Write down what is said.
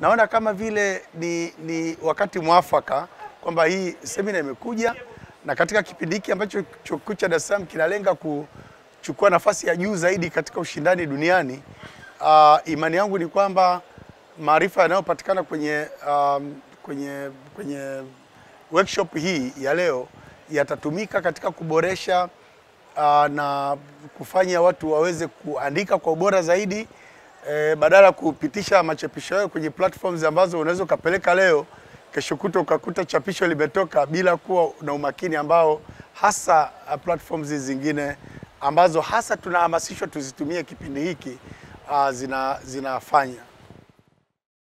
naona kama vile ni, ni wakati mwafaka kwamba hii semina imekuja na katika kipindi hiki ambacho chuo kikuu cha Dar es Salaam kinalenga kuchukua nafasi ya juu zaidi katika ushindani duniani. Uh, imani yangu ni kwamba maarifa yanayopatikana kwenye, um, kwenye, kwenye workshop hii ya leo yatatumika katika kuboresha uh, na kufanya watu waweze kuandika kwa ubora zaidi eh, badala kupitisha machapisho yao kwenye platforms ambazo unaweza ukapeleka leo, kesho kuta ukakuta chapisho limetoka bila kuwa na umakini ambao hasa uh, platforms zingine ambazo hasa tunahamasishwa tuzitumie kipindi hiki uh, zina, zinafanya.